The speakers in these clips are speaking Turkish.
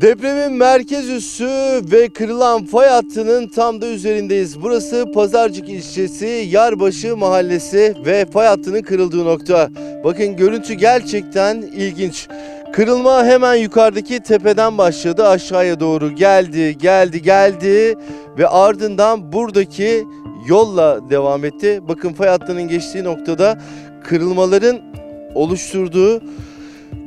Depremin merkez üssü ve kırılan fay hattının tam da üzerindeyiz. Burası Pazarcık ilçesi, Yarbaşı mahallesi ve fay hattının kırıldığı nokta. Bakın görüntü gerçekten ilginç. Kırılma hemen yukarıdaki tepeden başladı. Aşağıya doğru geldi, geldi, geldi ve ardından buradaki yolla devam etti. Bakın fay hattının geçtiği noktada kırılmaların oluşturduğu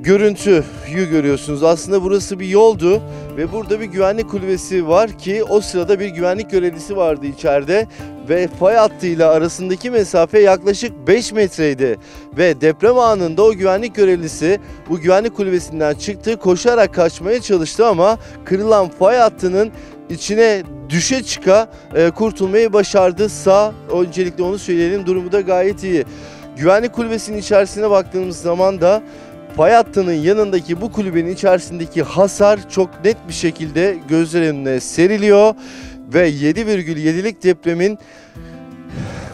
görüntüyü görüyorsunuz. Aslında burası bir yoldu ve burada bir güvenlik kulübesi var ki o sırada bir güvenlik görevlisi vardı içeride ve fay hattıyla arasındaki mesafe yaklaşık 5 metreydi ve deprem anında o güvenlik görevlisi bu güvenlik kulübesinden çıktı koşarak kaçmaya çalıştı ama kırılan fay hattının içine düşe çıka e, kurtulmayı başardı. Sağ öncelikle onu söyleyelim durumu da gayet iyi. Güvenlik kulübesinin içerisine baktığımız zaman da Fay hattının yanındaki bu kulübenin içerisindeki hasar çok net bir şekilde gözler önüne seriliyor ve 7,7'lik depremin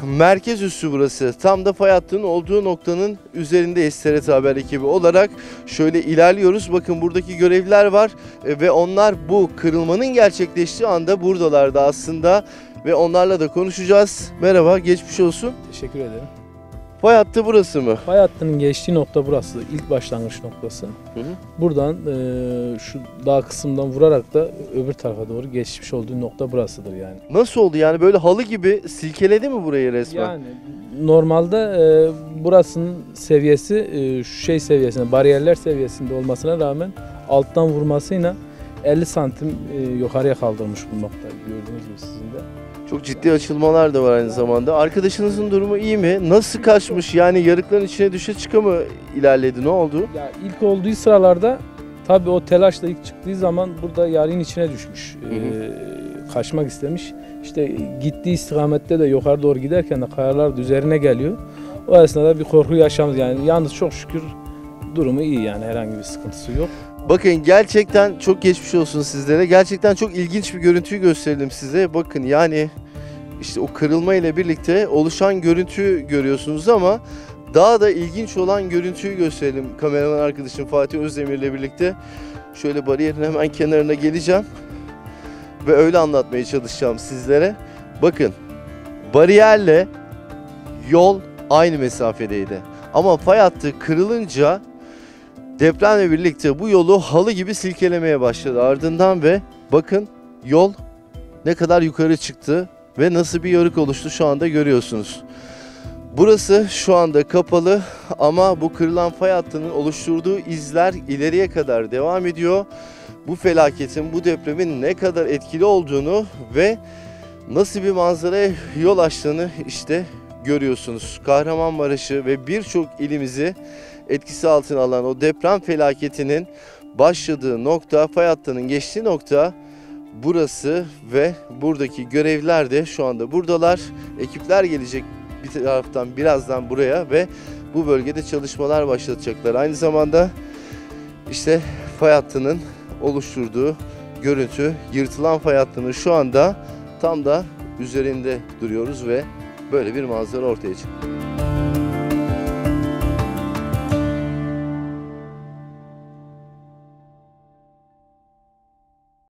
merkez üssü burası. Tam da fay hattının olduğu noktanın üzerindeyiz TRT Haber ekibi olarak. Şöyle ilerliyoruz. Bakın buradaki görevliler var e, ve onlar bu kırılmanın gerçekleştiği anda buradalardı aslında ve onlarla da konuşacağız. Merhaba, geçmiş olsun. Teşekkür ederim. Fay hattı burası mı? Fay hattının geçtiği nokta burası. ilk başlangıç noktası. Hı hı. Buradan e, şu dağ kısımdan vurarak da öbür tarafa doğru geçmiş olduğu nokta burasıdır yani. Nasıl oldu yani böyle halı gibi silkeledi mi burayı resmen? Yani normalde e, burasının seviyesi e, şu şey seviyesinde, bariyerler seviyesinde olmasına rağmen alttan vurmasıyla 50 santim e, yukarıya kaldırmış bulmakta gördüğünüz gibi sizin de. Çok ciddi açılmalar da var aynı zamanda. Arkadaşınızın durumu iyi mi? Nasıl kaçmış? Yani yarıkların içine düşe çıka mı ilerledi? Ne oldu? Ya ilk olduğu sıralarda tabii o telaşla ilk çıktığı zaman burada yarın içine düşmüş. Hı hı. Ee, kaçmak istemiş. İşte gittiği istikamette de yukarı doğru giderken de kayalar da üzerine geliyor. O esnada bir korku yaşamış yani. Yalnız çok şükür durumu iyi yani herhangi bir sıkıntısı yok. Bakın gerçekten çok geçmiş olsun sizlere. Gerçekten çok ilginç bir görüntüyü gösterelim size. Bakın yani işte o kırılma ile birlikte oluşan görüntü görüyorsunuz ama daha da ilginç olan görüntüyü gösterelim kameraman arkadaşım Fatih Özdemir ile birlikte. Şöyle bariyerin hemen kenarına geleceğim ve öyle anlatmaya çalışacağım sizlere. Bakın bariyerle yol aynı mesafedeydi. Ama fay hattı kırılınca depremle birlikte bu yolu halı gibi silkelemeye başladı ardından ve bakın yol ne kadar yukarı çıktı ve nasıl bir yarık oluştu şu anda görüyorsunuz. Burası şu anda kapalı ama bu kırılan fay hattının oluşturduğu izler ileriye kadar devam ediyor. Bu felaketin, bu depremin ne kadar etkili olduğunu ve nasıl bir manzaraya yol açtığını işte görüyorsunuz. Kahramanmaraş'ı ve birçok ilimizi etkisi altına alan o deprem felaketinin başladığı nokta, fay hattının geçtiği nokta burası ve buradaki görevliler de şu anda buradalar. Ekipler gelecek bir taraftan birazdan buraya ve bu bölgede çalışmalar başlatacaklar. Aynı zamanda işte fay hattının oluşturduğu görüntü, yırtılan fay hattının şu anda tam da üzerinde duruyoruz ve böyle bir manzara ortaya çıktı.